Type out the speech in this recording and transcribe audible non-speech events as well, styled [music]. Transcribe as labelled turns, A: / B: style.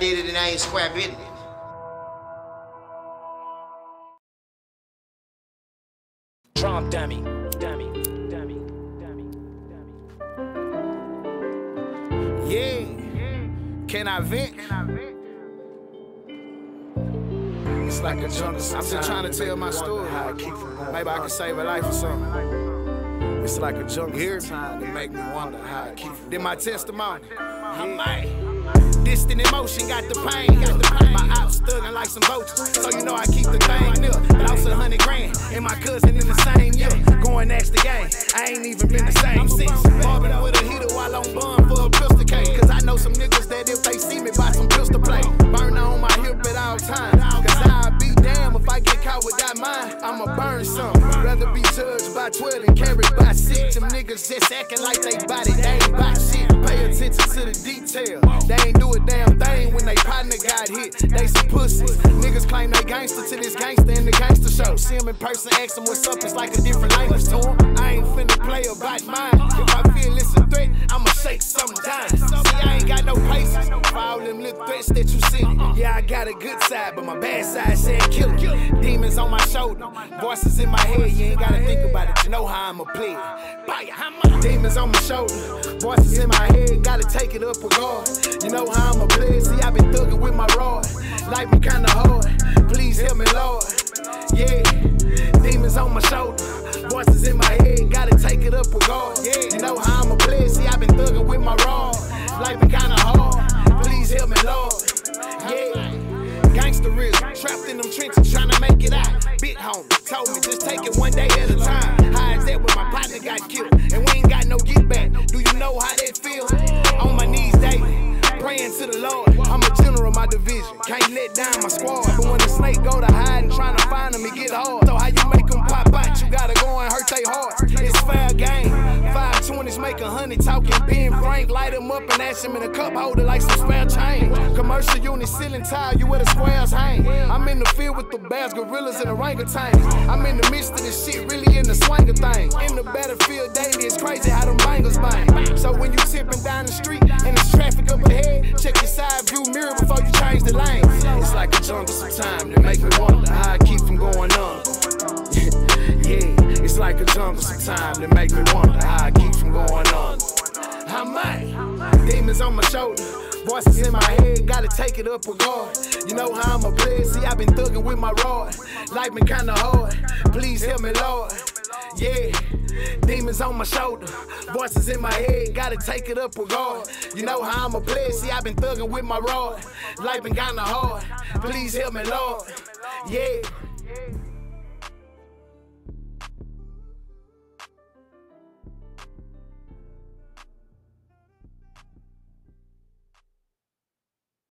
A: did it and I ain't square business.
B: Drum dummy, dummy, dummy, dummy, dummy.
C: Yeah. Can I vent? It's like a jungle. I'm just trying to tell my story. Maybe I can save a life or something. It's like a jungle. Here, to make me wonder how I keep. Then my testimony. I might. Distant emotion, got the pain. Got the pain. My ops thugging like some vultures. So you know I keep the thing near. Lost a hundred grand. And my cousin in the same year. Going ask the game. I ain't even been the same since. Mobbing with a heater while I'm by 12 and carried by 6. Them niggas just acting like they body. They ain't buy shit. Pay attention to the detail. They ain't do a damn thing when they partner got hit. They some pussies. Niggas claim they gangster to this gangster in the gangster show. See him in person, ask him what's up. It's like a different language to threats that you see. Yeah, I got a good side, but my bad side said kill it. Demons on my shoulder, voices in my head. You ain't gotta think about it. You know how I'ma play? Demons on my shoulder, voices in my head. Gotta take it up a guard. You know how I'ma play. See, I been thugging with my rod. Life been kinda hard. Please help me, Lord. Yeah, demons on my shoulder, voices in my head. Gotta take it up a guard. Yeah, you know how make it out. Big homie told me just take it one day at a time. How is that when my partner got killed and we ain't got no get back? Do you know how that feel? On my knees daily, praying to the Lord. I'm a general, of my division. Can't let down my squad. But when the snake go to hide and trying to find them, it get hard. So how you make them pop out? You gotta go and hurt they heart. It's fair game. 520s make a hundred talking Ben Frank. Light him up and ash him in a cup holder like some spare change. Commercial unit ceiling tile, you where the squares hang. I'm in the with the bears, gorillas, and orangutans. I'm in the midst of this shit, really in the swing of things. In the battlefield daily, it's crazy how them bangers bang. So when you tipping down the street and there's traffic up ahead, check your side view mirror before you change the lane. It's like a jungle sometimes that make me wonder how I keep from going on. [laughs] yeah, it's like a jungle sometimes that make me wonder how I keep from going on. I might. Demons on my shoulder, voices in my head, gotta take it up a guard. You know how I'm a player, see, I've been thugging with my rod. Life been kinda hard, please help me, Lord. Yeah, demons on my shoulder, voices in my head, gotta take it up a guard. You know how I'm a player, see, I've been thugging with my rod. Life been kinda hard, please help me, Lord. Yeah.